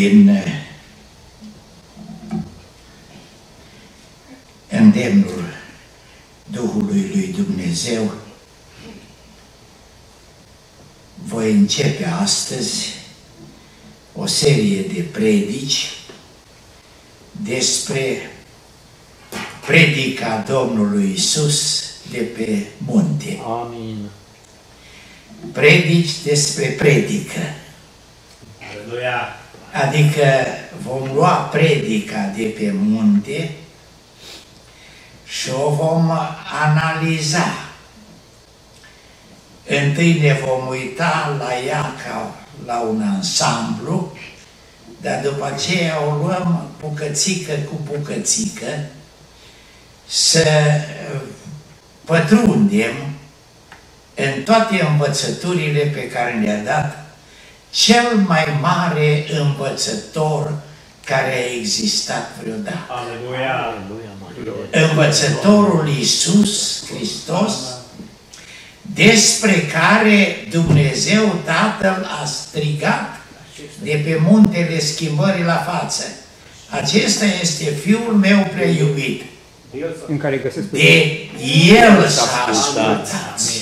din uh, îndemnul Duhului lui Dumnezeu, voi începe astăzi o serie de predici despre predica Domnului Isus de pe munte. Amin. Predici despre predică. Aleluia. Adică vom lua predica de pe munte și o vom analiza. Întâi ne vom uita la ea ca la un ansamblu, dar după aceea o luăm bucățică cu bucățică să pătrundem în toate învățăturile pe care le-a dat cel mai mare învățător care a existat vreodată. Aleluia. Aleluia, Învățătorul Iisus Hristos, despre care Dumnezeu Tatăl a strigat de pe muntele schimbării la față. Acesta este Fiul meu prea iubit. În care găsesc pe De El să ascultați.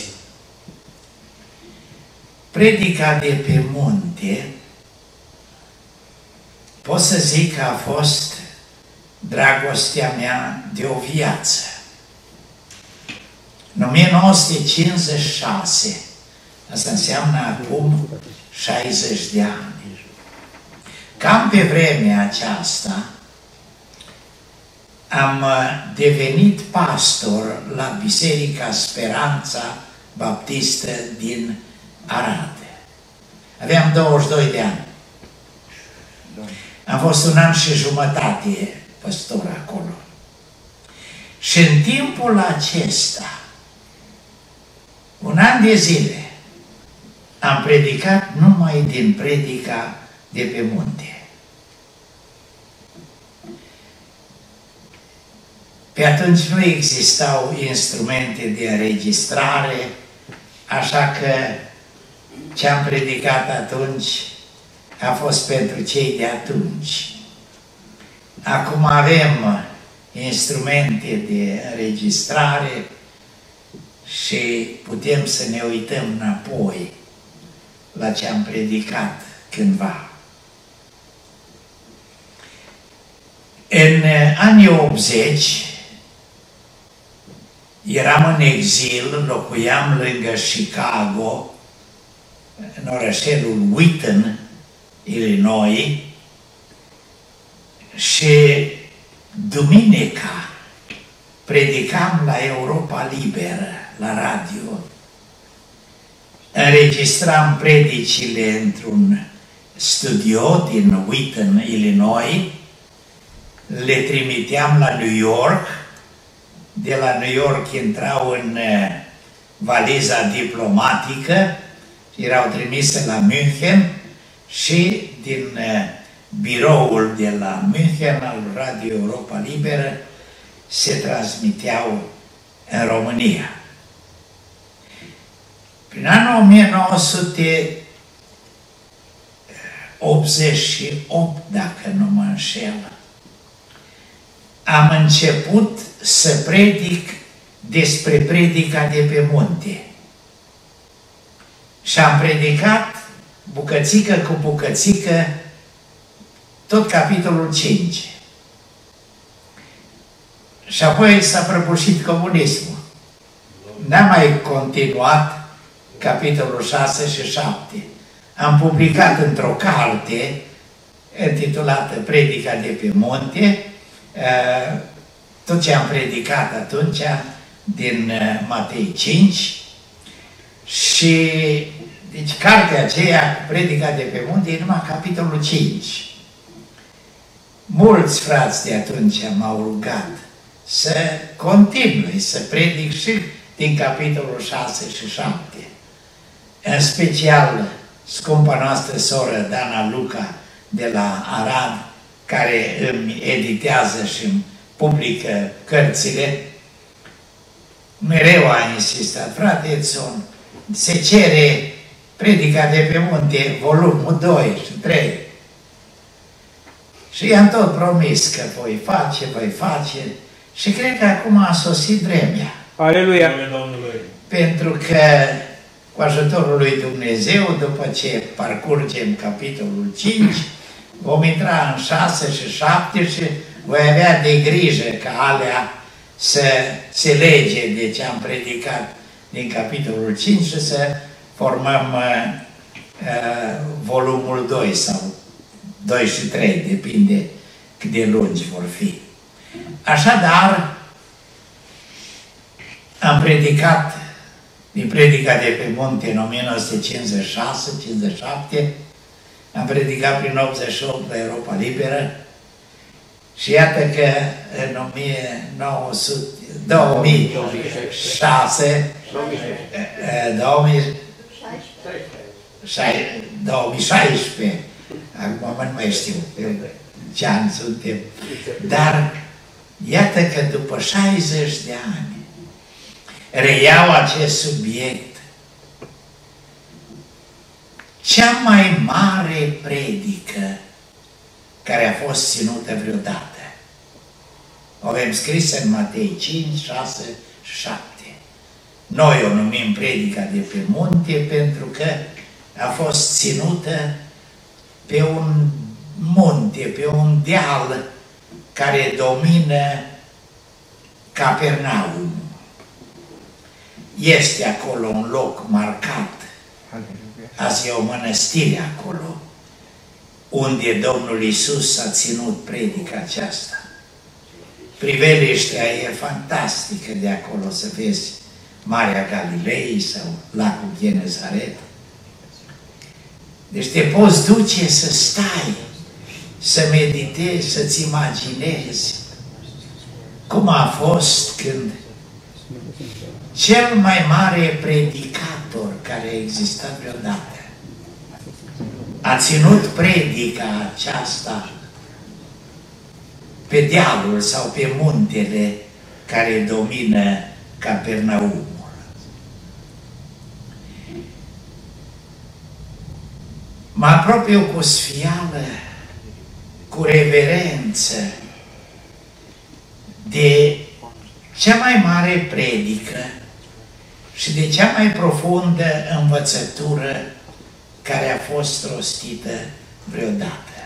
Predica de pe munte, pot să zic că a fost dragostea mea de o viață. În 1956, asta înseamnă acum 60 de ani, cam pe vremea aceasta, am devenit pastor la Biserica Speranța Baptistă din Arad. Aveam 22 de ani. Am fost un an și jumătate păstor acolo. Și în timpul acesta, un an de zile, am predicat numai din predica de pe munte. Pe atunci nu existau instrumente de înregistrare, așa că ce am predicat atunci a fost pentru cei de atunci. Acum avem instrumente de înregistrare și putem să ne uităm înapoi la ce am predicat cândva. În anii 80 eram în exil, locuiam lângă Chicago, în orășelul Wheaton, Illinois, și duminica predicam la Europa Liberă, la radio. Înregistram predicile într-un studio din Wheaton, Illinois, le trimiteam la New York, de la New York intrau în uh, valiza diplomatică, erau trimise la München și din uh, biroul de la München al Radio Europa Liberă se transmiteau în România. Prin anul 1988, dacă nu mă înșel, am început să predic despre predica de pe munte. Și am predicat bucățică cu bucățică tot capitolul 5. Și apoi s-a prăbușit comunismul. N-am mai continuat capitolul 6 și 7. Am publicat într-o carte intitulată Predica de pe munte, tot ce am predicat atunci din Matei 5 și deci cartea aceea, Predica de pe munte, e numai capitolul 5. Mulți frați de atunci m-au rugat să continui să predic și din capitolul 6 și 7. În special, scumpa noastră soră Dana Luca de la Arad, care îmi editează și îmi publică cărțile, mereu a insistat, frate Edson, se cere predica de pe munte, volumul 2 și 3. Și i-am tot promis că voi face, voi face și cred că acum a sosit vremea. Aleluia! Numele Domnului. Pentru că cu ajutorul lui Dumnezeu, după ce parcurgem capitolul 5, vom intra în 6 și 7 și voi avea de grijă ca alea să se lege de ce am predicat din capitolul 5 și să formăm uh, uh, volumul 2 sau 2 și 3, depinde cât de lungi vor fi. Așadar, am predicat din predica de pe munte în 1956-57, am predicat prin 88 la Europa Liberă și iată că în 1900, 2006, 2016, acum nu mai știu ce ani suntem, dar iată că după 60 de ani reiau acest subiect. Cea mai mare predică care a fost ținută vreodată. O avem scris în Matei 5, 6 și 7. Noi o numim predica de pe munte pentru că a fost ținută pe un munte, pe un deal care domină Capernaum. Este acolo un loc marcat. Azi e o mănăstire acolo, unde Domnul Isus a ținut predica aceasta. Priveliștea e fantastică de acolo să vezi Marea Galilei sau lacul Genezaret. Deci te poți duce să stai, să meditezi, să-ți imaginezi cum a fost când cel mai mare predicator care a existat vreodată a ținut predica aceasta pe dealul sau pe muntele care domină Capernaumul. Mă apropiu cu sfială, cu reverență de cea mai mare predică și de cea mai profundă învățătură care a fost rostită vreodată.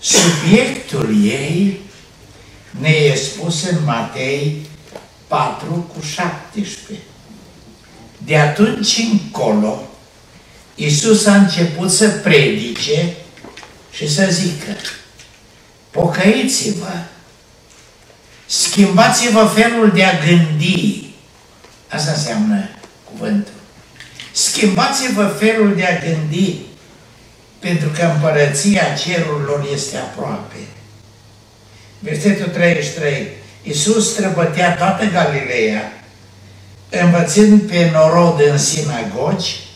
Subiectul ei ne e spus în Matei 4 cu 17. De atunci încolo, Iisus a început să predice și să zică, pocăiți-vă, schimbați-vă felul de a gândi. Asta înseamnă cuvântul. Schimbați-vă felul de a gândi, pentru că împărăția cerurilor este aproape. Versetul 33. Iisus străbătea toată Galileea, învățând pe norod în sinagogi,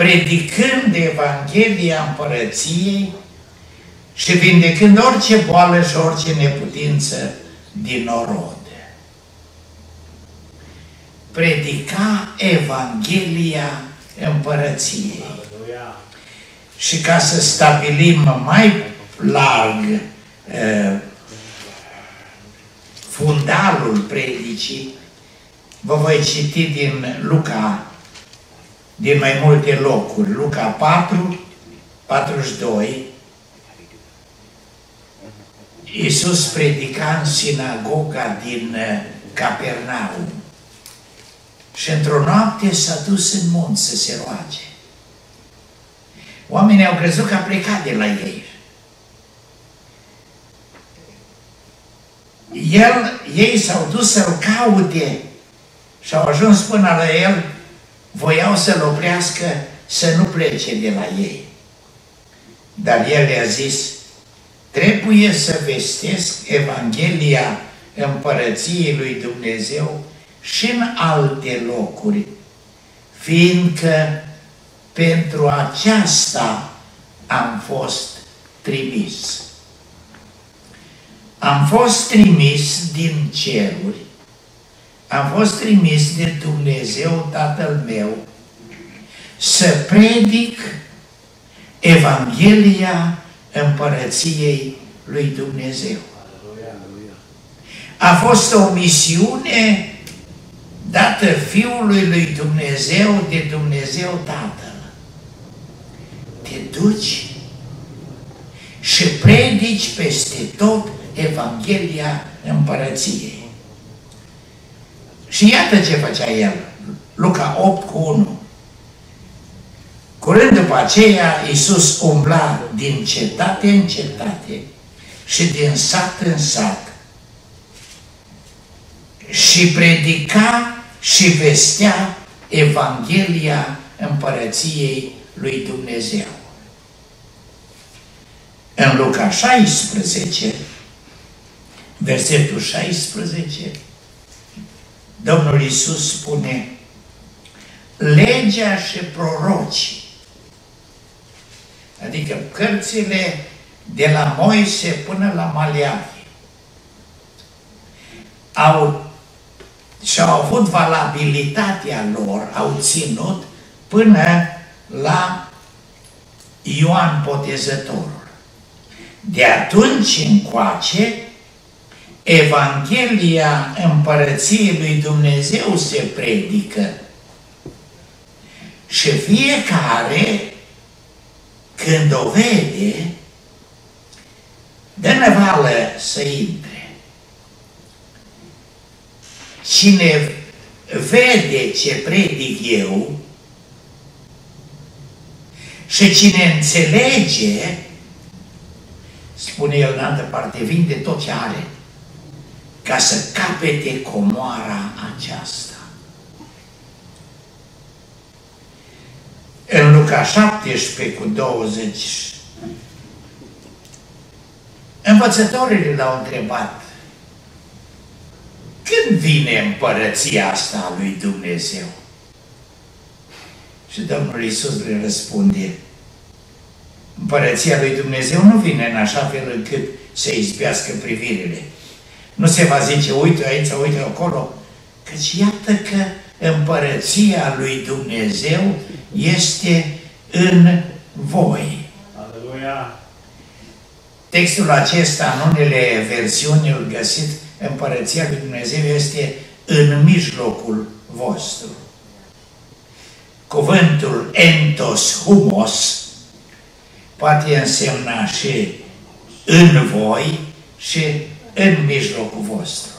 predicând Evanghelia împărăției și vindecând orice boală și orice neputință din norod. Predica Evanghelia împărăției. Și ca să stabilim mai larg uh, fundalul predicii, vă voi citi din Luca, din mai multe locuri. Luca 4, 42, Iisus predica în sinagoga din uh, Capernaum și într-o noapte s-a dus în munți să se roage. Oamenii au crezut că a plecat de la ei. El, ei s-au dus să-l caute și au ajuns până la el, voiau să-l oprească să nu plece de la ei. Dar el le-a zis, trebuie să vestesc Evanghelia împărăției lui Dumnezeu și în alte locuri, fiindcă pentru aceasta am fost trimis. Am fost trimis din ceruri, am fost trimis de Dumnezeu Tatăl meu să predic Evanghelia împărăției lui Dumnezeu. A fost o misiune dată Fiului lui Dumnezeu de Dumnezeu Tatăl. Te duci și predici peste tot Evanghelia Împărăției. Și iată ce făcea el. Luca 8 cu 1. Curând după aceea, Iisus umbla din cetate în cetate și din sat în sat și predica și vestea Evanghelia Împărăției lui Dumnezeu. În Luca 16, versetul 16, Domnul Iisus spune legea și prorocii, adică cărțile de la Moise până la Maleahi, au, și-au avut valabilitatea lor, au ținut până la Ioan Botezătorul. De atunci încoace, Evanghelia Împărăției lui Dumnezeu se predică și fiecare, când o vede, dă nevală să intre. Cine vede ce predic eu și cine înțelege, spune el în altă parte, vinde tot ce are ca să capete comoara aceasta. În Luca 17 cu 20, învățătorii l-au întrebat, când vine împărăția asta a lui Dumnezeu? Și Domnul Iisus le răspunde, împărăția lui Dumnezeu nu vine în așa fel încât să izbească privirile. Nu se va zice, uite aici, uite acolo, căci iată că împărăția lui Dumnezeu este în voi. Aleluia! Textul acesta, în unele versiuni, îl găsit, împărăția lui Dumnezeu este în mijlocul vostru. Cuvântul entos humos poate însemna și în voi și în mijlocul vostru.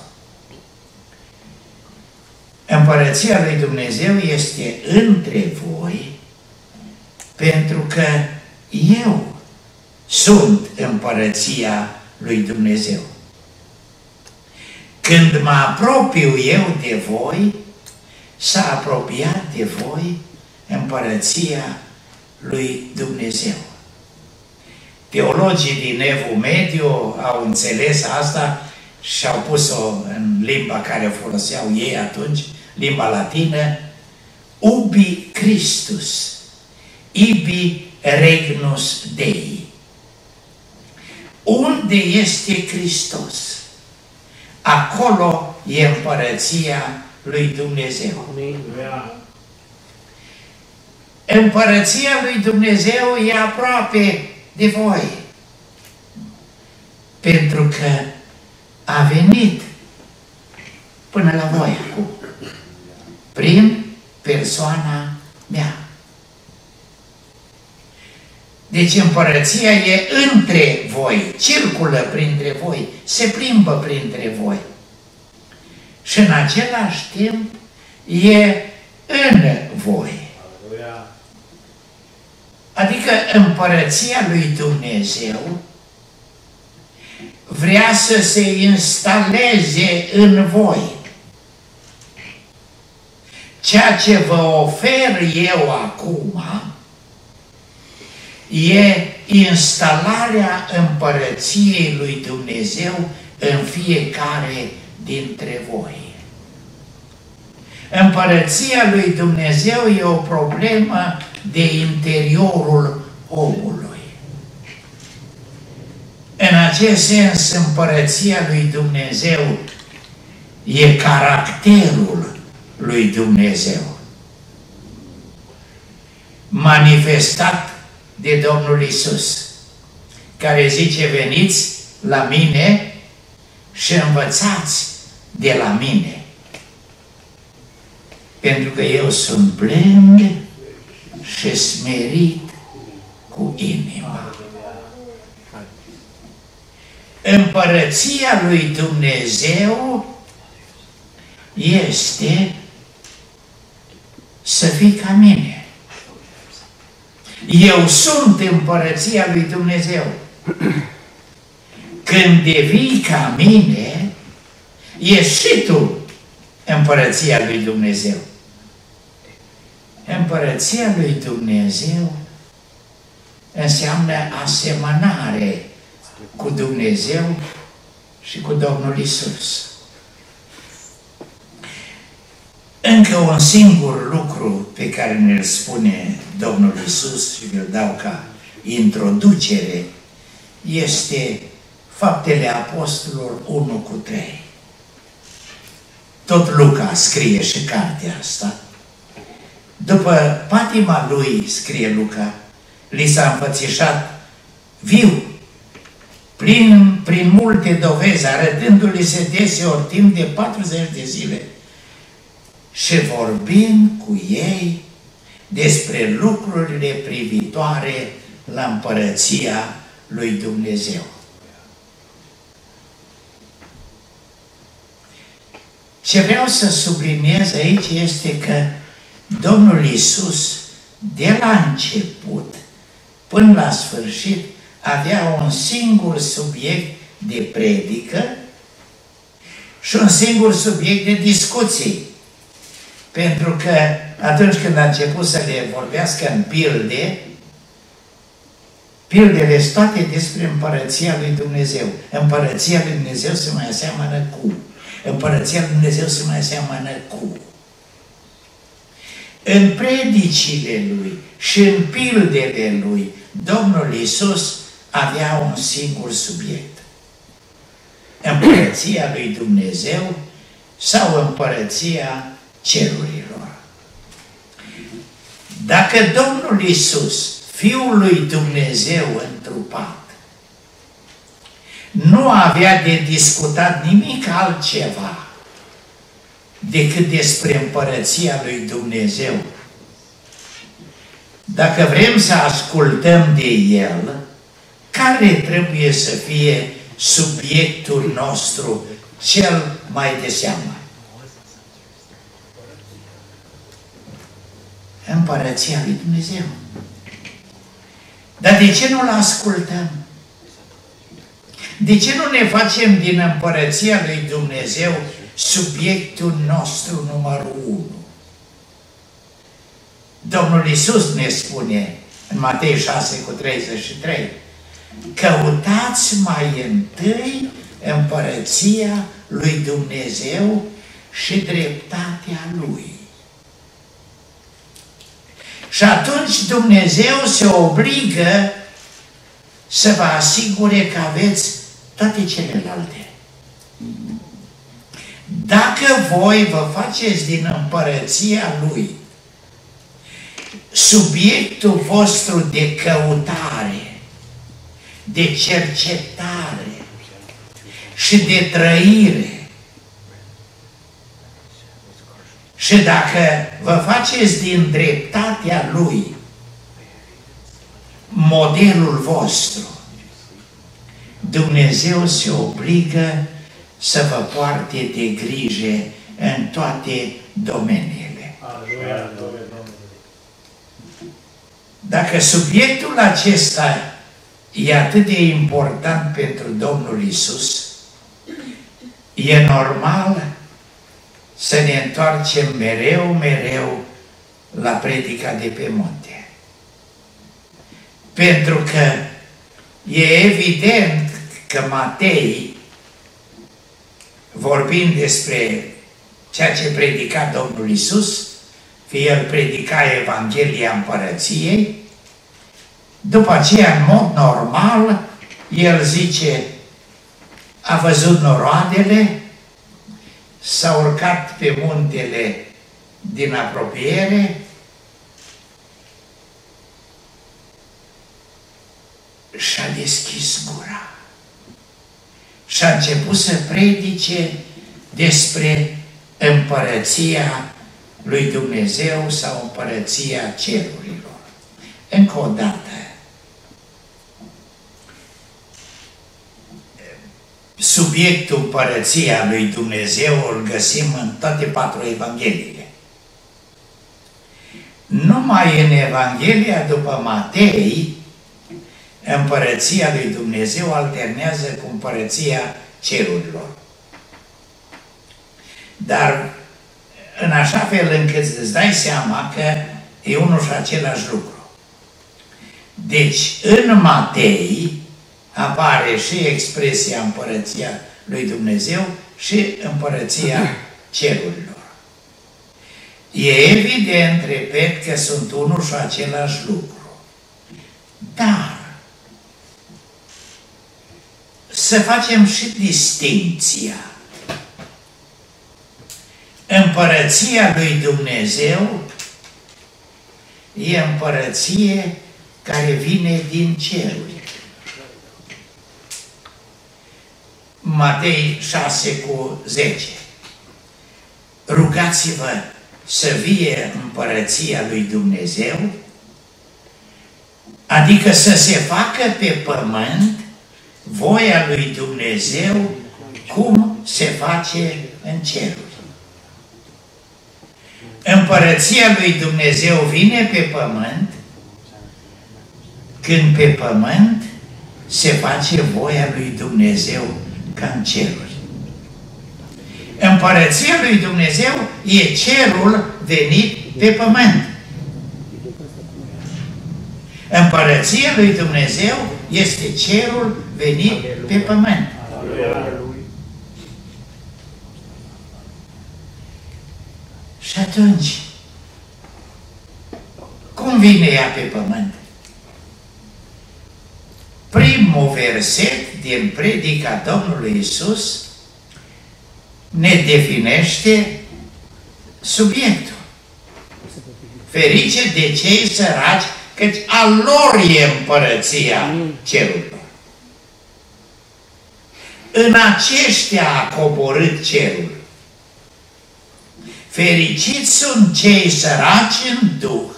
Împărăția lui Dumnezeu este între voi pentru că eu sunt împărăția lui Dumnezeu. Când mă apropiu eu de voi, s-a apropiat de voi împărăția lui Dumnezeu. Teologii din Evul Mediu au înțeles asta și au pus-o în limba care foloseau ei atunci, limba latină, ubi Christus, ibi regnus Dei. Unde este Hristos? Acolo e împărăția lui Dumnezeu. Împărăția lui Dumnezeu e aproape de voi. Pentru că a venit până la voi acum, prin persoana mea. Deci împărăția e între voi, circulă printre voi, se plimbă printre voi. Și în același timp e în voi. Adică împărăția lui Dumnezeu vrea să se instaleze în voi. Ceea ce vă ofer eu acum e instalarea împărăției lui Dumnezeu în fiecare dintre voi. Împărăția lui Dumnezeu e o problemă de interiorul omului. În acest sens, împărăția lui Dumnezeu e caracterul lui Dumnezeu. Manifestat de Domnul Isus, care zice, veniți la mine și învățați de la mine. Pentru că eu sunt blând și smerit cu inima. Împărăția lui Dumnezeu este să fii ca mine. Eu sunt împărăția lui Dumnezeu. Când devii ca mine, ești și tu împărăția lui Dumnezeu. Împărăția lui Dumnezeu înseamnă asemănare cu Dumnezeu și cu Domnul Isus. Încă un singur lucru pe care ne-l spune Domnul Isus și vi-l dau ca introducere este Faptele Apostolilor 1 cu 3. Tot Luca scrie și cartea asta. După patima lui, scrie Luca, li s-a înfățișat viu, prin, prin multe dovezi, arătându-li se deseori timp de 40 de zile și vorbind cu ei despre lucrurile privitoare la împărăția lui Dumnezeu. Ce vreau să subliniez aici este că Domnul Isus, de la început până la sfârșit, avea un singur subiect de predică și un singur subiect de discuții. Pentru că atunci când a început să le vorbească în pilde, pildele sunt toate despre împărăția lui Dumnezeu. Împărăția lui Dumnezeu se mai aseamănă cu. Împărăția lui Dumnezeu se mai aseamănă cu. În predicile lui și în pildele lui, Domnul Isus avea un singur subiect. Împărăția lui Dumnezeu sau împărăția cerurilor. Dacă Domnul Isus, Fiul lui Dumnezeu întrupat, nu avea de discutat nimic altceva decât despre împărăția lui Dumnezeu. Dacă vrem să ascultăm de El, care trebuie să fie subiectul nostru cel mai de seamă? Împărăția lui Dumnezeu. Dar de ce nu-L ascultăm? De ce nu ne facem din împărăția lui Dumnezeu subiectul nostru numărul unu? Domnul Isus ne spune în Matei 6 cu 33 Căutați mai întâi împărăția lui Dumnezeu și dreptatea Lui. Și atunci Dumnezeu se obligă să vă asigure că aveți toate celelalte. Dacă voi vă faceți din împărăția Lui subiectul vostru de căutare, de cercetare și de trăire, și dacă vă faceți din dreptatea Lui modelul vostru, Dumnezeu se obligă să vă poarte de grijă în toate domeniile. Dacă subiectul acesta e atât de important pentru Domnul Isus, e normal să ne întoarcem mereu, mereu la predica de pe munte. Pentru că e evident că Matei, vorbind despre ceea ce predica Domnul Isus, fie el predica Evanghelia Împărăției, după aceea, în mod normal, el zice, a văzut noroadele, s-a urcat pe muntele din apropiere și-a deschis gura și a început să predice despre împărăția lui Dumnezeu sau împărăția cerurilor. Încă o dată, subiectul împărăția lui Dumnezeu îl găsim în toate patru Evangheliile. Numai în Evanghelia după Matei, împărăția lui Dumnezeu alternează cu împărăția cerurilor. Dar în așa fel încât îți dai seama că e unul și același lucru. Deci, în Matei apare și expresia împărăția lui Dumnezeu și împărăția cerurilor. E evident, repet, că sunt unul și același lucru. Dar să facem și distinția. Împărăția lui Dumnezeu e împărăție care vine din ceruri. Matei 6 cu 10. Rugați-vă să vie împărăția lui Dumnezeu, adică să se facă pe pământ voia lui Dumnezeu cum se face în ceruri. Împărăția lui Dumnezeu vine pe pământ când pe pământ se face voia lui Dumnezeu ca în ceruri. Împărăția lui Dumnezeu e cerul venit pe pământ. Împărăția lui Dumnezeu este cerul venit pe pământ. Și atunci, cum vine ea pe pământ? Primul verset din predica Domnului Isus ne definește subiectul. Ferice de cei săraci, căci a lor e împărăția cerurilor. În aceștia a coborât cerul. Fericiți sunt cei săraci în Duh,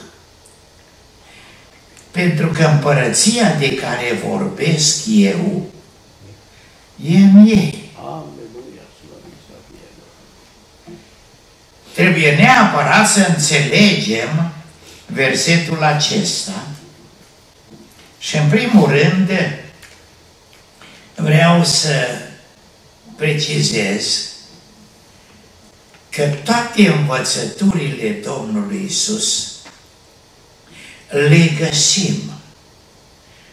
pentru că împărăția de care vorbesc eu e în ei. Trebuie neapărat să înțelegem versetul acesta și în primul rând vreau să precizez că toate învățăturile Domnului Isus le găsim,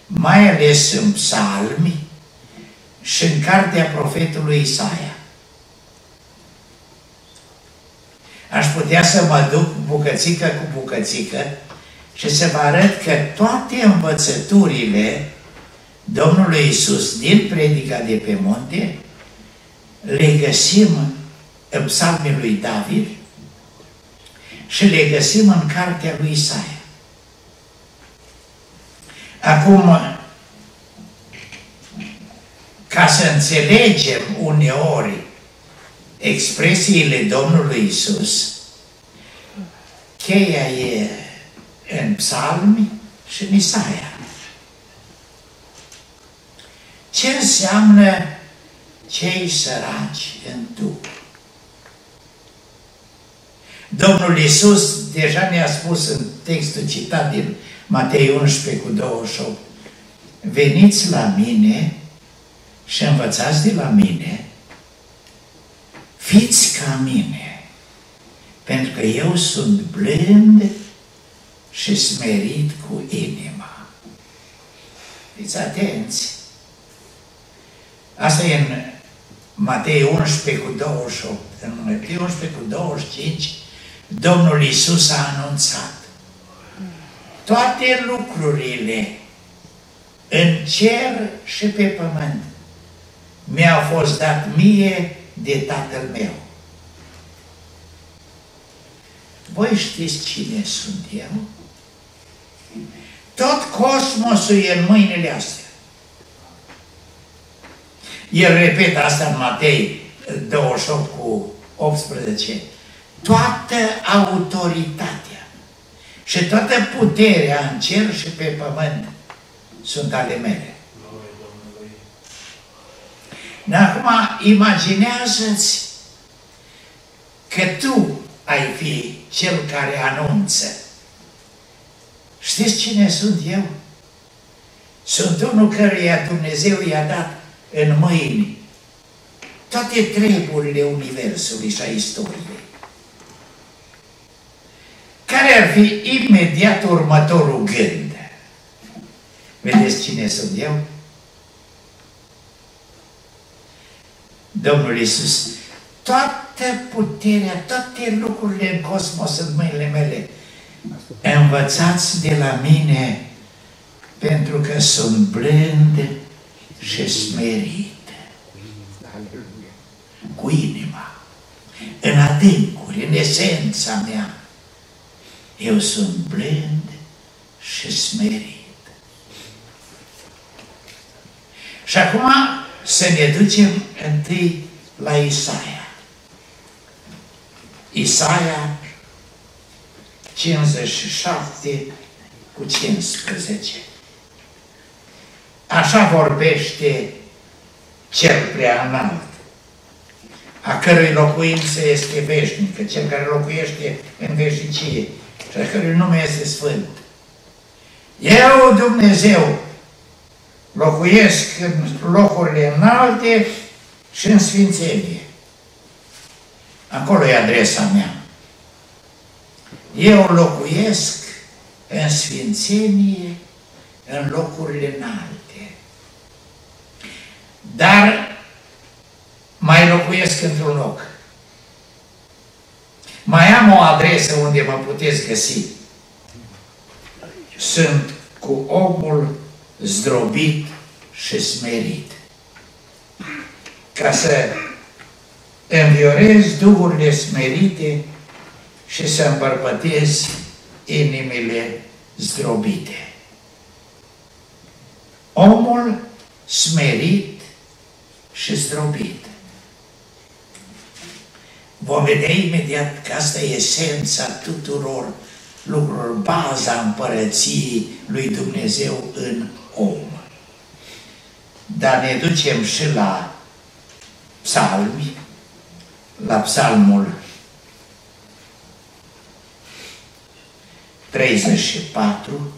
mai ales în psalmi și în cartea profetului Isaia. Aș putea să mă duc bucățică cu bucățică și să vă arăt că toate învățăturile Domnului Isus din predica de pe munte le găsim în psalmii lui David și le găsim în cartea lui Isaia. Acum, ca să înțelegem uneori expresiile Domnului Isus, cheia e în psalmi și în Isaia. Ce înseamnă cei săraci în Duh? Domnul Iisus deja ne-a spus în textul citat din Matei 11 cu 28, veniți la mine și învățați de la mine, fiți ca mine, pentru că eu sunt blând și smerit cu inima. Fiți atenți! Asta e în Matei 11 cu 28. În Matei 11 cu 25, Domnul Isus a anunțat toate lucrurile în cer și pe pământ mi-a fost dat mie de Tatăl meu. Voi știți cine sunt eu? Tot cosmosul e în mâinile astea. El repetă asta în Matei 28 cu 18. Toată autoritatea și toată puterea în cer și pe pământ sunt ale mele. Dar acum imaginează-ți că tu ai fi cel care anunță. Știți cine sunt eu? Sunt unul căruia Dumnezeu i-a dat în mâini toate treburile Universului și a istoriei. Care ar fi imediat următorul gând? Vedeți cine sunt eu? Domnul Iisus, toată puterea, toate lucrurile în cosmos sunt mâinile mele. Învățați de la mine pentru că sunt blând și smerit. Cu inima, în adâncuri, în esența mea, eu sunt blând și smerit. Și acum să ne ducem întâi la Isaia. Isaia 57 cu 15. Așa vorbește cel prea înalt, a cărui locuință este veșnică, cel care locuiește în veșnicie și a cărui nume este Sfânt. Eu, Dumnezeu, locuiesc în locurile înalte și în sfințenie. Acolo e adresa mea. Eu locuiesc în sfințenie, în locurile înalte. Dar mai locuiesc într-un loc. Mai am o adresă unde mă puteți găsi. Sunt cu omul zdrobit și smerit. Ca să înviorez duhurile smerite și să îmbărbătez inimile zdrobite. Omul smerit și zdrobit. Vom vedea imediat că asta e esența tuturor lucrurilor, baza împărăției lui Dumnezeu în om. Dar ne ducem și la psalmi, la psalmul 34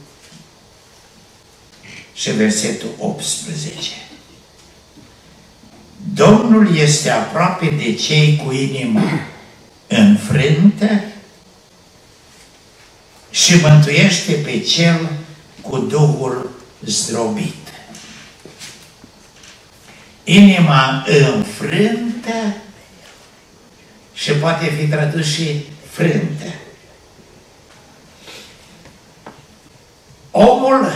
și versetul 18. Domnul este aproape de cei cu inima înfrântă și mântuiește pe cel cu Duhul zdrobit. Inima înfrântă și poate fi tradus și frântă. Omul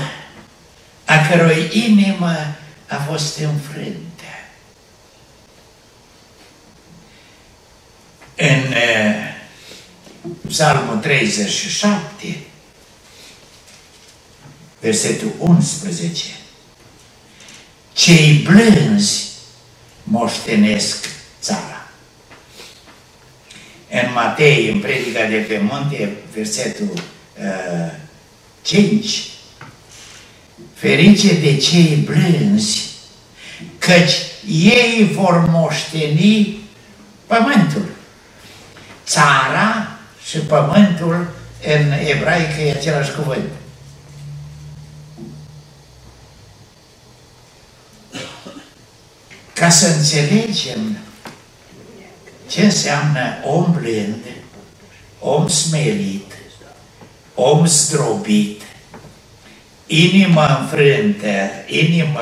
a cărui inimă a fost înfrântă. În uh, Psalmul 37, versetul 11, cei blânzi moștenesc țara. În Matei, în predica de pe munte, versetul uh, 5, ferice de cei blânzi, căci ei vor moșteni pământul. Țara și pământul în ebraică e același cuvânt. Ca să înțelegem ce înseamnă om blând, om smerit, om zdrobit, inimă înfrântă, inimă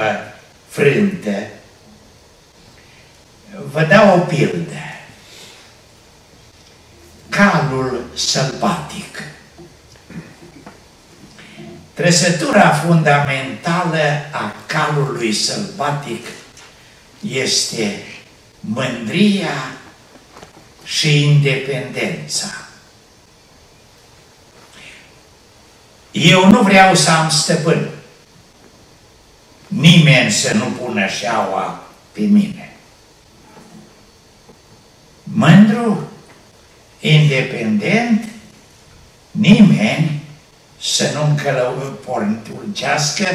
frântă, vă dau o pildă. Calul sălbatic. Trăsătura fundamentală a calului sălbatic este mândria și independența. Eu nu vreau să am stăpân. Nimeni să nu pună șeaua pe mine. Mândru, independent, nimeni să nu-mi porncească,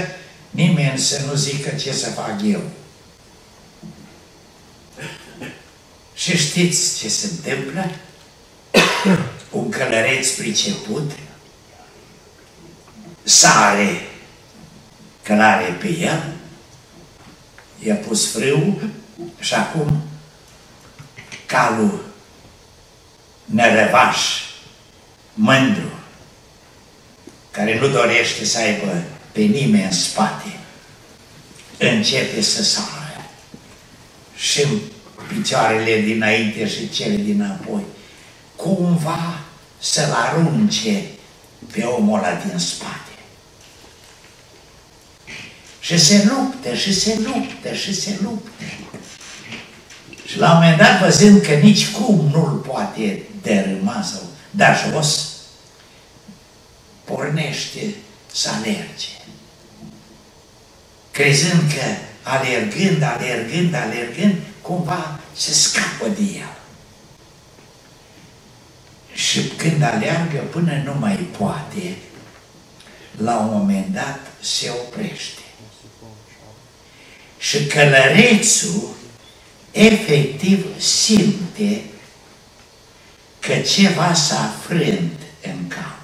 nimeni să nu zică ce să fac eu. Și știți ce se întâmplă? Un călăreț priceput sare călare pe el, i-a pus frâu și acum calul nărăvaș, mândru, care nu dorește să aibă pe nimeni în spate, începe să sară și picioarele dinainte și cele dinapoi, cumva să-l arunce pe omul ăla din spate. Și se luptă, și se luptă, și se luptă. Și la un moment dat, văzând că nici cum nu-l poate dărâma sau da jos, pornește să alerge. Crezând că alergând, alergând, alergând, cumva se scapă de el. Și când aleargă până nu mai poate, la un moment dat se oprește. Și călărețul efectiv simte că ceva s-a frânt în cal.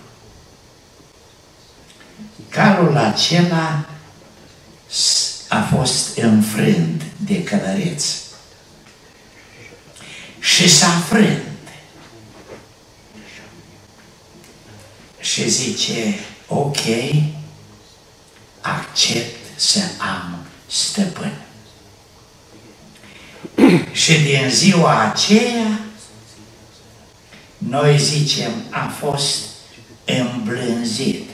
Calul acela a fost înfrânt de călăreț și s-a frânt. Și zice, ok, accept să am stăpân. și din ziua aceea, noi zicem, a fost îmblânzit.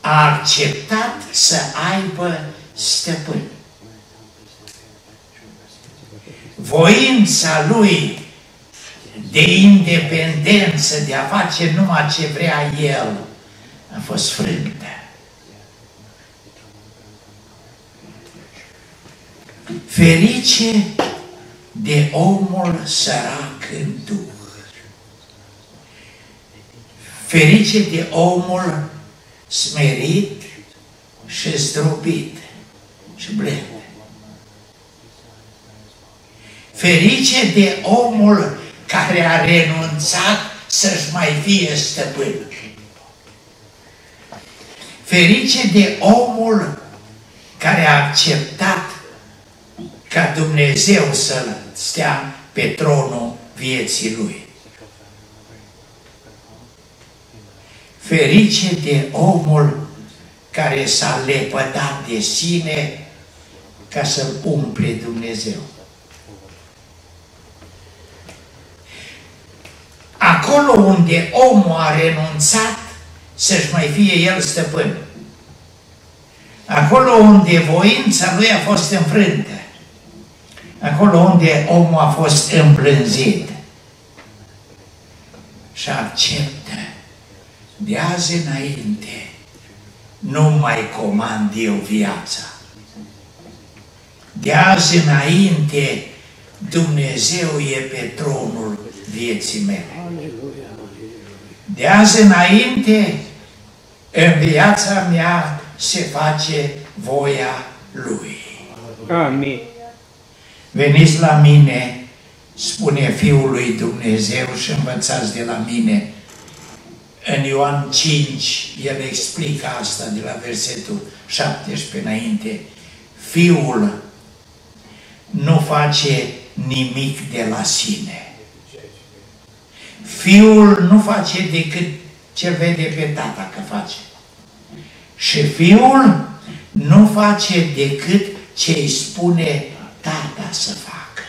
A acceptat să aibă stăpân. Voința lui de independență, de a face numai ce vrea el, a fost frântă. Ferice de omul sărac în Duh. Ferice de omul smerit și zdrobit și blând. Ferice de omul care a renunțat să-și mai fie stăpân. Ferice de omul care a acceptat ca Dumnezeu să stea pe tronul vieții Lui. Ferice de omul care s-a lepădat de sine ca să-L umple Dumnezeu. Acolo unde omul a renunțat să-și mai fie el stăpân. Acolo unde voința lui a fost înfrântă acolo unde omul a fost împlânzit și acceptă de azi înainte nu mai comand eu viața. De azi înainte Dumnezeu e pe tronul vieții mele. De azi înainte în viața mea se face voia Lui. Amin. Veniți la mine, spune Fiul lui Dumnezeu și învățați de la mine. În Ioan 5, el explică asta de la versetul 17 înainte. Fiul nu face nimic de la sine. Fiul nu face decât ce vede pe tata că face. Și fiul nu face decât ce îi spune tata să facă.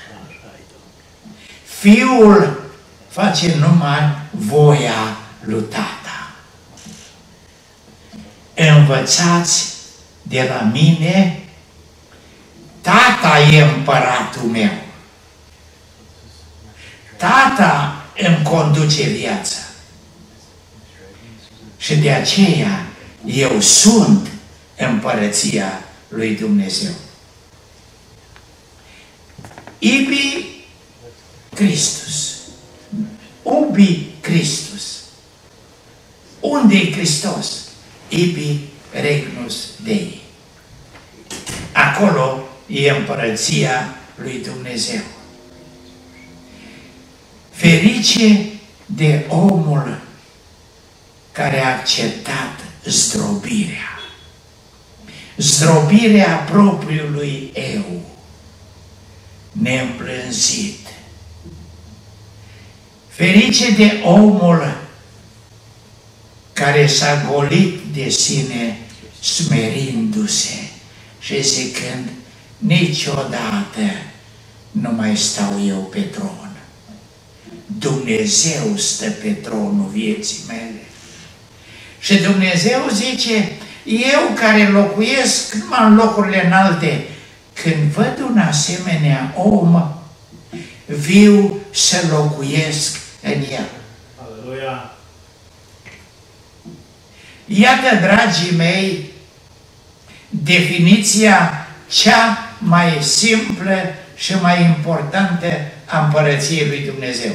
Fiul face numai voia lui tata. Învățați de la mine, tata e împăratul meu. Tata îmi conduce viața. Și de aceea eu sunt împărăția lui Dumnezeu. Ibi Christus. Ubi Christus. Unde e Hristos? Ibi regnus Dei. Acolo e împărăția lui Dumnezeu. Ferice de omul care a acceptat zdrobirea. Zdrobirea propriului eu, neîmplânzit. Ferice de omul care s-a golit de sine smerindu-se și zicând, niciodată nu mai stau eu pe tron. Dumnezeu stă pe tronul vieții mele. Și Dumnezeu zice, eu care locuiesc numai în locurile înalte, când văd un asemenea om, viu să locuiesc în el. Aleluia! Iată, dragii mei, definiția cea mai simplă și mai importantă a împărăției lui Dumnezeu.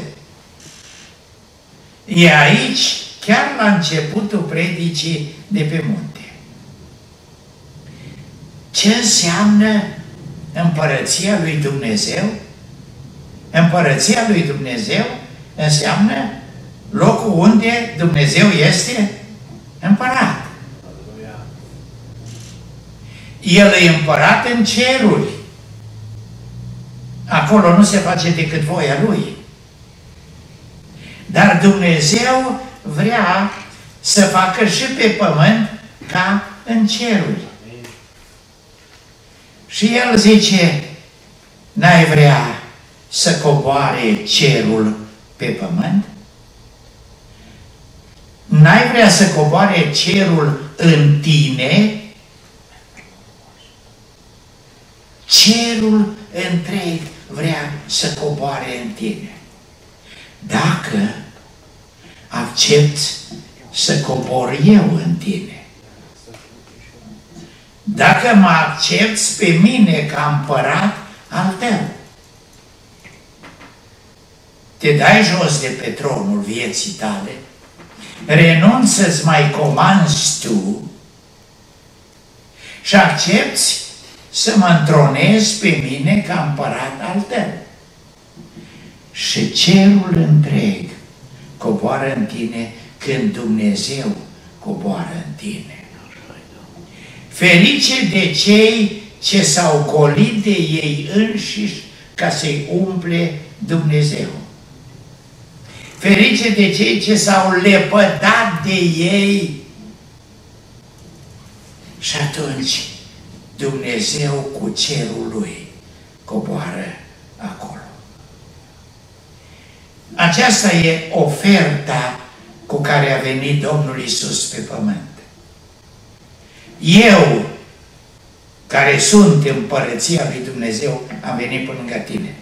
E aici, chiar la începutul predicii de pe munte. Ce înseamnă împărăția lui Dumnezeu? Împărăția lui Dumnezeu înseamnă locul unde Dumnezeu este împărat. El e împărat în ceruri. Acolo nu se face decât voia Lui. Dar Dumnezeu vrea să facă și pe pământ ca în ceruri. Și El zice, n-ai vrea să coboare cerul pe pământ? N-ai vrea să coboare cerul în tine? Cerul întreg vrea să coboare în tine. Dacă accepti să cobor eu în tine. Dacă mă accepti pe mine ca împărat al tău. Te dai jos de pe tronul vieții tale, renunți să-ți mai comanzi tu și accepti să mă întronezi pe mine ca împărat al tău. Și cerul întreg coboară în tine când Dumnezeu coboară în tine. Ferice de cei ce s-au golit de ei înșiși ca să-i umple Dumnezeu. Ferice de cei ce s-au lepădat de ei. Și atunci Dumnezeu cu cerul lui coboară acolo. Aceasta e oferta cu care a venit Domnul Isus pe pământ. Eu, care sunt împărăția lui Dumnezeu, am venit până lângă tine.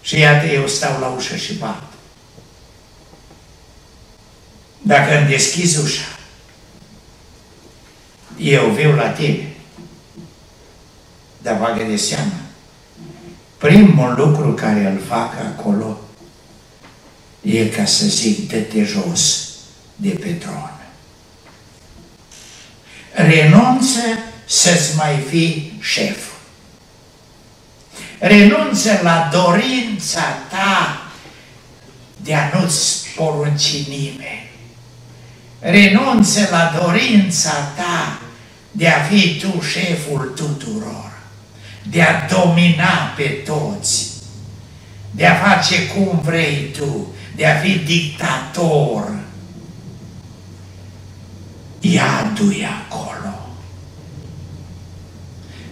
Și iată, eu stau la ușă și bat. Dacă îmi deschizi ușa, eu viu la tine. Dar bagă de seamă. Primul lucru care îl fac acolo e ca să zic, dă-te jos de pe tron. Renunță să-ți mai fii șef. Renunță la dorința ta de a nu-ți porunci nimeni. Renunță la dorința ta de a fi tu șeful tuturor, de a domina pe toți, de a face cum vrei tu, de a fi dictator. Iadul e acolo.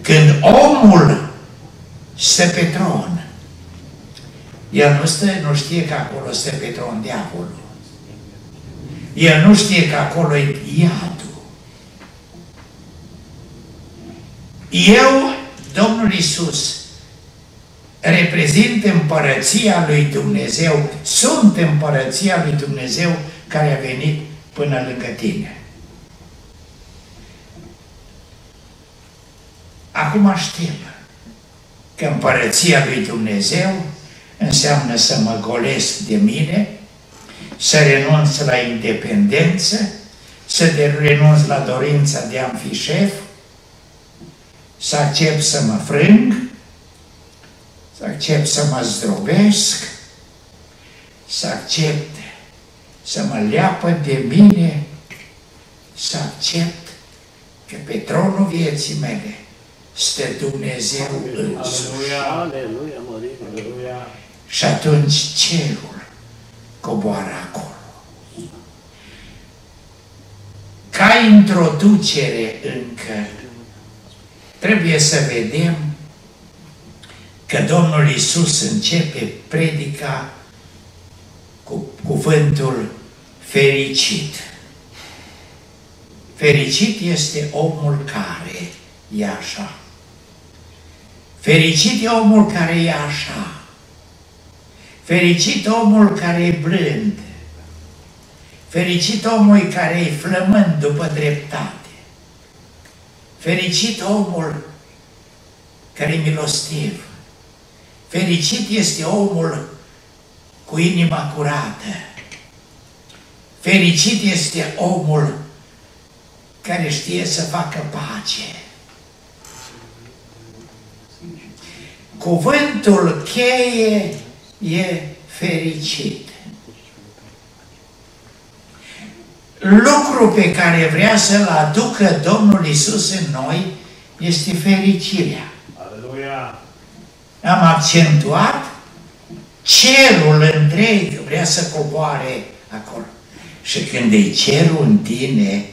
Când omul stă pe tron, el nu, stă, nu știe că acolo stă pe tron diavolul. El nu știe că acolo e iadul. Eu, Domnul Isus, reprezint împărăția lui Dumnezeu, sunt împărăția lui Dumnezeu care a venit până lângă tine. Acum știm că împărăția lui Dumnezeu înseamnă să mă golesc de mine, să renunț la independență, să renunț la dorința de a-mi fi șef, să accept să mă frâng, să accept să mă zdrobesc, să accept să mă leapă de mine, să accept că pe tronul vieții mele stă Dumnezeu însuși. Aleluia, Aleluia. Și atunci cerul coboară acolo. Ca introducere încă, trebuie să vedem că Domnul Isus începe predica cu cuvântul fericit. Fericit este omul care e așa. Fericit e omul care e așa. Fericit omul care e blând. Fericit omul care e flămând după dreptate. Fericit omul care e milostiv. Fericit este omul cu inima curată. Fericit este omul care știe să facă pace. Cuvântul cheie e fericit. Lucru pe care vrea să-l aducă Domnul Isus în noi este fericirea. Aleluia. Am accentuat cerul întreg vrea să coboare acolo. Și când e cerul în tine,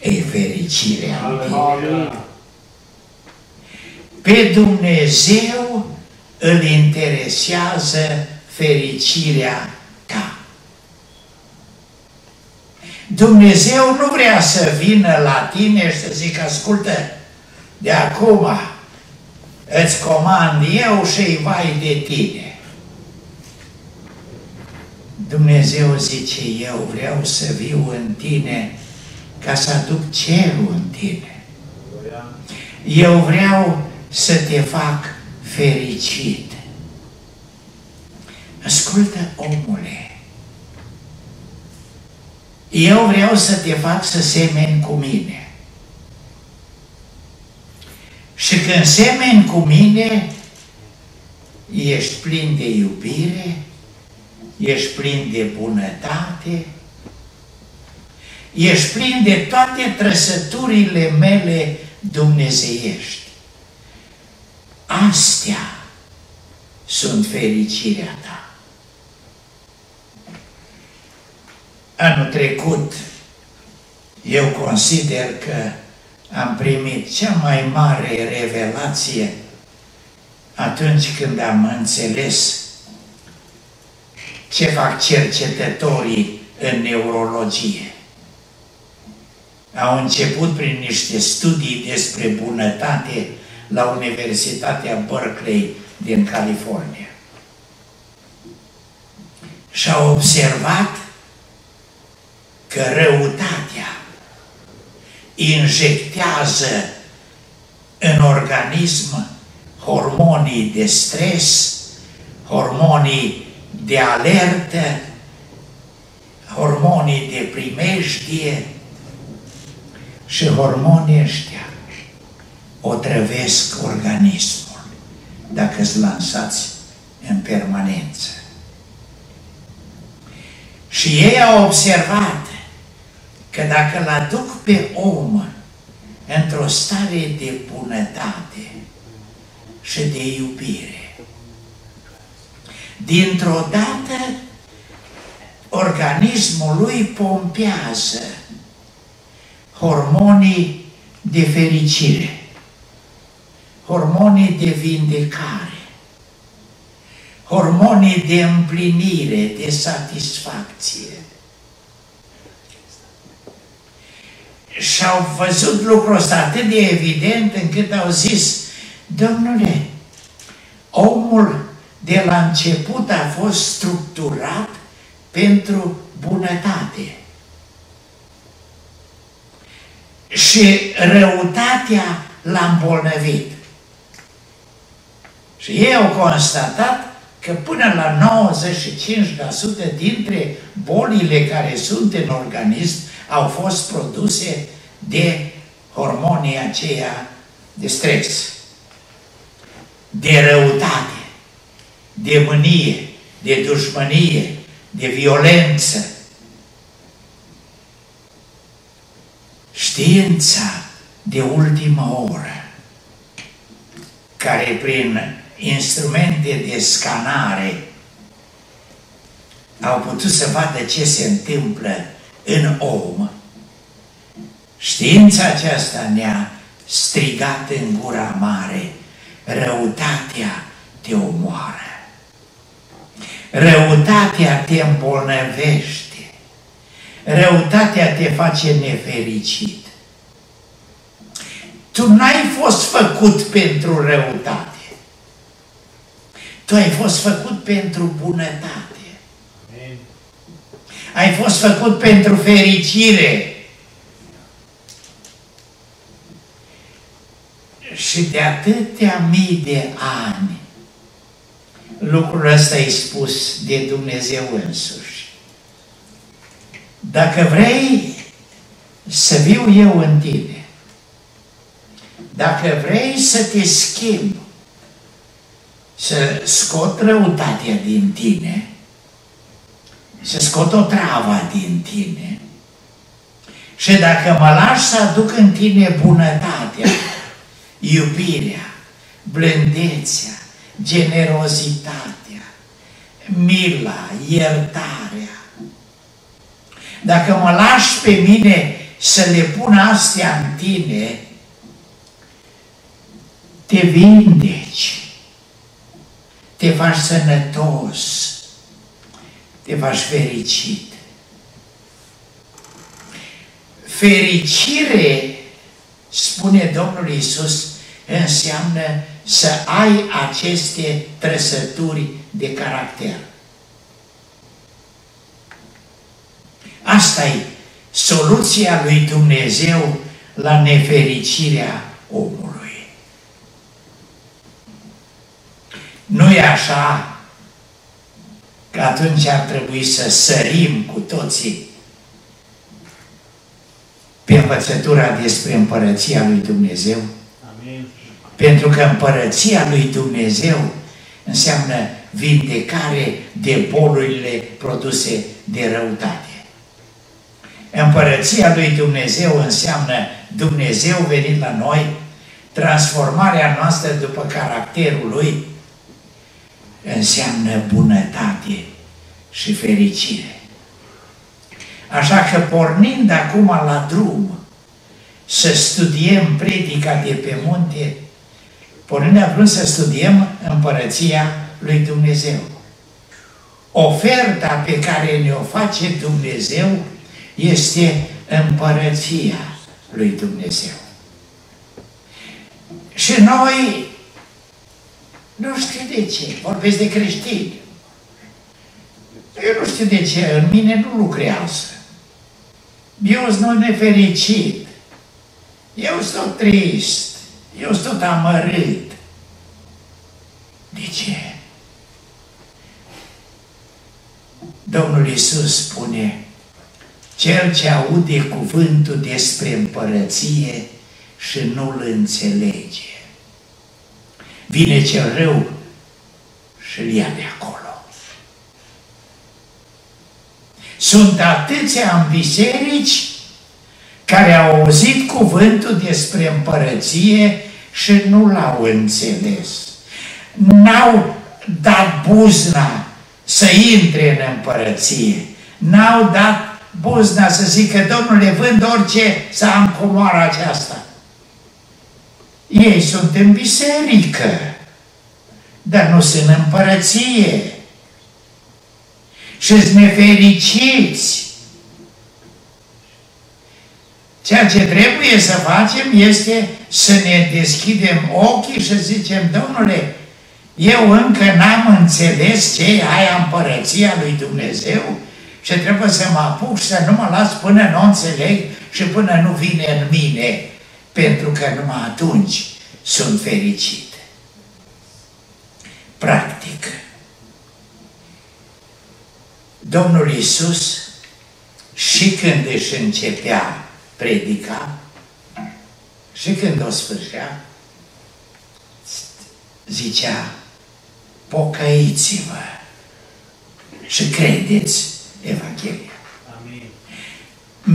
e fericirea în tine. Pe Dumnezeu îl interesează fericirea ta. Dumnezeu nu vrea să vină la tine și să zică, ascultă, de acum îți comand eu și îi vai de tine. Dumnezeu zice, eu vreau să viu în tine ca să aduc cerul în tine. Eu vreau să te fac fericit. Ascultă, omule, eu vreau să te fac să semeni cu mine. Și când semeni cu mine, ești plin de iubire, ești plin de bunătate, ești plin de toate trăsăturile mele dumnezeiești. Astea sunt fericirea ta. Anul trecut, eu consider că am primit cea mai mare revelație atunci când am înțeles ce fac cercetătorii în neurologie. Au început prin niște studii despre bunătate la Universitatea Berkeley din California. Și au observat că răutatea injectează în organism hormonii de stres, hormonii de alertă, hormonii de primejdie și hormonii ăștia otrăvesc organismul dacă îți lansați în permanență. Și ei au observat că dacă îl aduc pe om într-o stare de bunătate și de iubire, dintr-o dată organismul lui pompează hormonii de fericire, hormonii de vindecare, hormonii de împlinire, de satisfacție. Și au văzut lucrul ăsta atât de evident încât au zis, Domnule, omul de la început a fost structurat pentru bunătate. Și răutatea l-a îmbolnăvit. Și ei au constatat că până la 95% dintre bolile care sunt în organism au fost produse de hormonii aceia de stres, de răutate, de mânie, de dușmănie, de violență. Știința de ultimă oră, care prin instrumente de scanare au putut să vadă ce se întâmplă în om, știința aceasta ne-a strigat în gura mare, răutatea te omoară. Răutatea te îmbolnăvește. Răutatea te face nefericit. Tu n-ai fost făcut pentru răutate. Tu ai fost făcut pentru bunătate. Amen. Ai fost făcut pentru fericire. Și de atâtea mii de ani, lucrul ăsta e spus de Dumnezeu însuși. Dacă vrei să viu eu în tine, dacă vrei să te schimbi, să scot răutatea din tine, să scot o travă din tine și dacă mă lași să aduc în tine bunătatea, iubirea, blândețea, generozitatea, mila, iertarea, dacă mă lași pe mine să le pun astea în tine, te vindeci te faci sănătos, te faci fericit. Fericire, spune Domnul Iisus, înseamnă să ai aceste trăsături de caracter. Asta e soluția lui Dumnezeu la nefericirea omului. Nu e așa că atunci ar trebui să sărim cu toții pe învățătura despre împărăția lui Dumnezeu. Amin. Pentru că împărăția lui Dumnezeu înseamnă vindecare de bolurile produse de răutate. Împărăția lui Dumnezeu înseamnă Dumnezeu venit la noi, transformarea noastră după caracterul Lui, înseamnă bunătate și fericire. Așa că pornind acum la drum să studiem predica de pe munte, pornind acum să studiem împărăția lui Dumnezeu. Oferta pe care ne-o face Dumnezeu este împărăția lui Dumnezeu. Și noi nu știu de ce. Vorbesc de creștini. Eu nu știu de ce. În mine nu lucrează. Eu sunt nefericit. Eu sunt trist. Eu sunt amărât. De ce? Domnul Iisus spune, Cel ce aude cuvântul despre împărăție și nu-l înțelege vine cel rău și îl ia de acolo. Sunt atâția în biserici care au auzit cuvântul despre împărăție și nu l-au înțeles. N-au dat buzna să intre în împărăție. N-au dat buzna să zică, Domnule, vând orice să am comoara aceasta. Ei sunt în biserică, dar nu sunt în împărăție. Și sunt nefericiți. Ceea ce trebuie să facem este să ne deschidem ochii și zicem, Domnule, eu încă n-am înțeles ce e aia împărăția lui Dumnezeu și trebuie să mă apuc să nu mă las până nu înțeleg și până nu vine în mine pentru că numai atunci sunt fericite. Practic, Domnul Isus și când își începea predica și când o sfârșea, zicea, pocăiți-vă și credeți Evanghelia. Amin.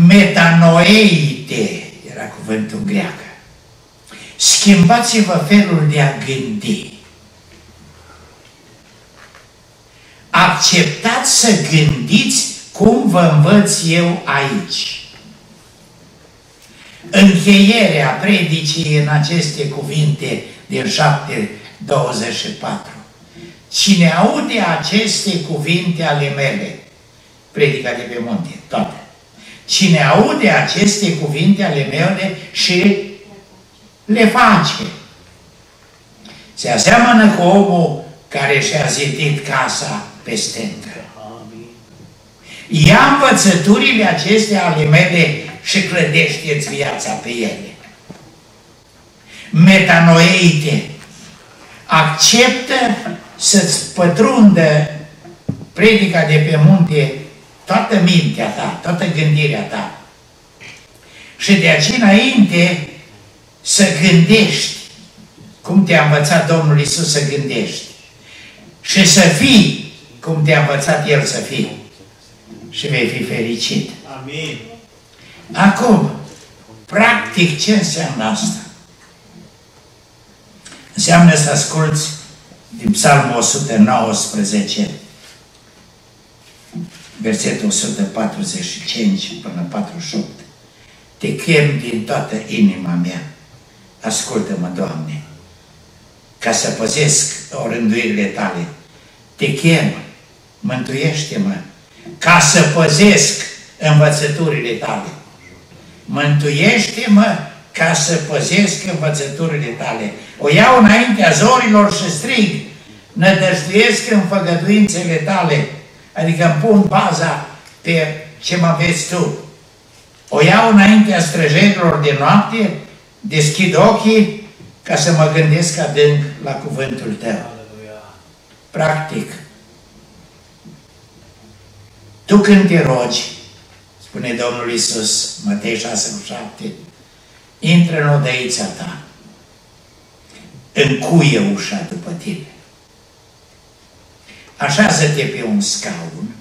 Metanoeite era cuvântul greacă. Schimbați-vă felul de a gândi. Acceptați să gândiți cum vă învăț eu aici. Încheierea predicii în aceste cuvinte din 7.24. Cine aude aceste cuvinte ale mele, predica de pe munte, toate. Cine aude aceste cuvinte ale mele și le face. Se aseamănă cu omul care și-a zidit casa pe stâncă. Ia învățăturile acestea ale mele și clădește-ți viața pe ele. Metanoeite. Acceptă să-ți pătrundă predica de pe munte toată mintea ta, toată gândirea ta. Și de aici înainte să gândești cum te-a învățat Domnul Isus să gândești. Și să fii cum te-a învățat El să fii. Și vei fi fericit. Amin. Acum, practic, ce înseamnă asta? Înseamnă să asculți din Psalmul 119, versetul 145 până 48. Te chem din toată inima mea. Ascultă-mă, Doamne, ca să păzesc orânduirile tale. Te chem, mântuiește-mă, ca să păzesc învățăturile tale. Mântuiește-mă ca să păzesc învățăturile tale. O iau înaintea zorilor și strig, nădăjduiesc în făgăduințele tale, adică îmi pun baza pe ce mă vezi tu. O iau înaintea străjerilor de noapte, deschid ochii ca să mă gândesc adânc la cuvântul tău. Practic, tu când te rogi, spune Domnul Isus, Matei 6 7, intră în odăița ta, încuie ușa după tine. Așează-te pe un scaun,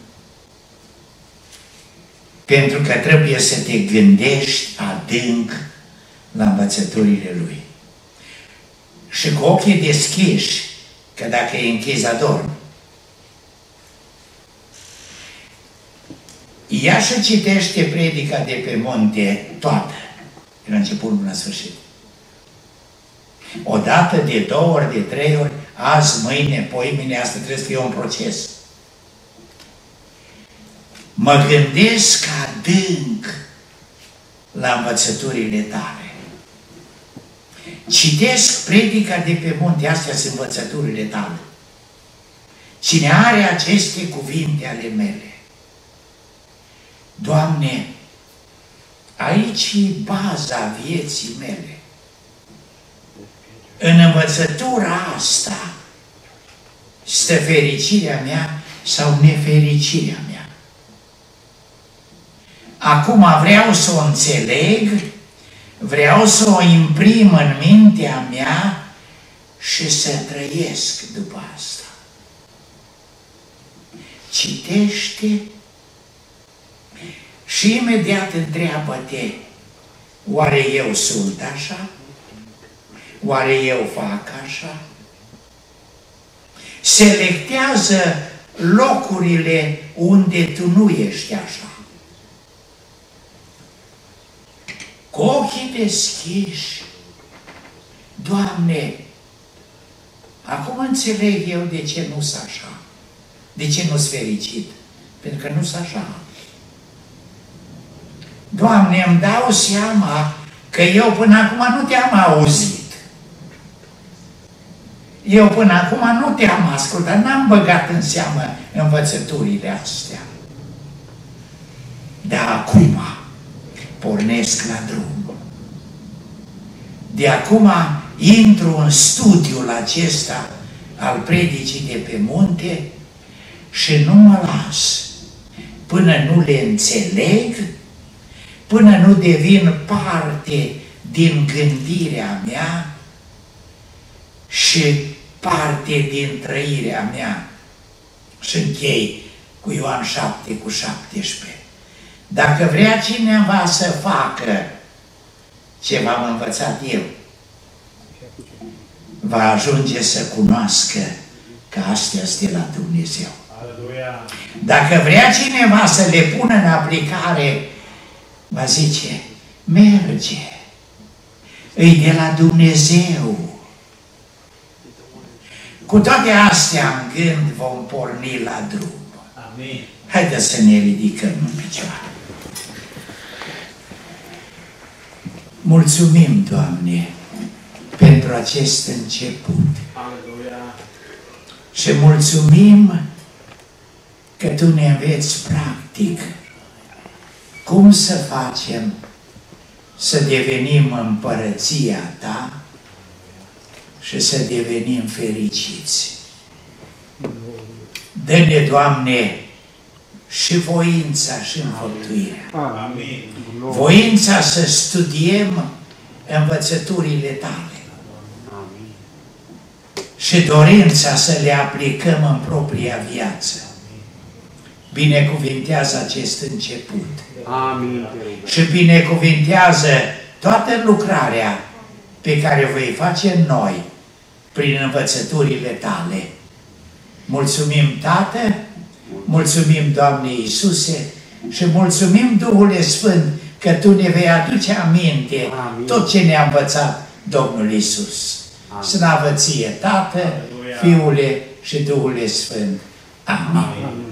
pentru că trebuie să te gândești adânc la învățăturile Lui. Și cu ochii deschiși, că dacă e închis adorm, Ea și citește predica de pe munte toată, de la început până la sfârșit. O dată, de două ori, de trei ori, azi, mâine, mâine, asta trebuie să fie un proces. Mă gândesc adânc la învățăturile tale. Citesc predica de pe munte, astea sunt învățăturile tale. Cine are aceste cuvinte ale mele, Doamne, aici e baza vieții mele. În învățătura asta stă fericirea mea sau nefericirea mea. Acum vreau să o înțeleg, vreau să o imprim în mintea mea și să trăiesc după asta. Citește și imediat întreabă-te, oare eu sunt așa? Oare eu fac așa? Selectează locurile unde tu nu ești așa. Cu ochii deschiși, Doamne, acum înțeleg eu de ce nu sunt așa. De ce nu sunt fericit? Pentru că nu sunt așa. Doamne, îmi dau seama că eu până acum nu te-am auzit. Eu până acum nu te-am ascultat, n-am băgat în seamă învățăturile astea. Dar acum pornesc la drum. De acum intru în studiul acesta al predicii de pe munte și nu mă las până nu le înțeleg, până nu devin parte din gândirea mea și parte din trăirea mea. Și închei cu Ioan 7 cu 17. Dacă vrea cineva să facă ce v-am învățat eu, va ajunge să cunoască că astea este la Dumnezeu. Dacă vrea cineva să le pună în aplicare, va zice, merge, îi de la Dumnezeu. Cu toate astea în gând vom porni la drum. Amin. Haideți să ne ridicăm în picioare. Mulțumim, Doamne, pentru acest început. Aleluia. Și mulțumim că Tu ne înveți practic cum să facem să devenim împărăția Ta și să devenim fericiți. Dă-ne, Doamne, și voința și înfăptuirea. Amin. Voința să studiem învățăturile Tale. Amin. Și dorința să le aplicăm în propria viață. Binecuvintează acest început. Amin. Și binecuvintează toată lucrarea pe care o vei face în noi prin învățăturile Tale. Mulțumim, Tată, mulțumim, Doamne Iisuse, și mulțumim, Duhul Sfânt, că Tu ne vei aduce aminte Amin. tot ce ne-a învățat Domnul Iisus. Slavă ție, Tată, Fiule și Duhul Sfânt. Amin. Amin.